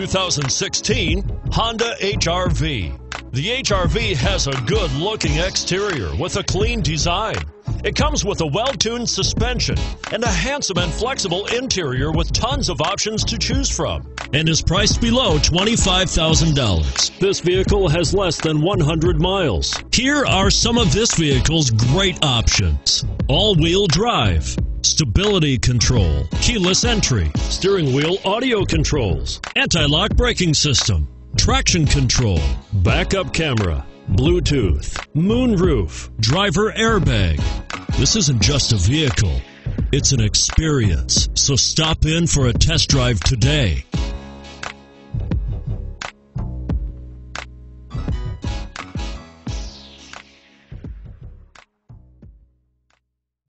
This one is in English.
2016 Honda HRV. The HRV has a good looking exterior with a clean design. It comes with a well tuned suspension and a handsome and flexible interior with tons of options to choose from and is priced below $25,000. This vehicle has less than 100 miles. Here are some of this vehicle's great options all wheel drive stability control, keyless entry, steering wheel audio controls, anti-lock braking system, traction control, backup camera, Bluetooth, moonroof, driver airbag. This isn't just a vehicle, it's an experience. So stop in for a test drive today.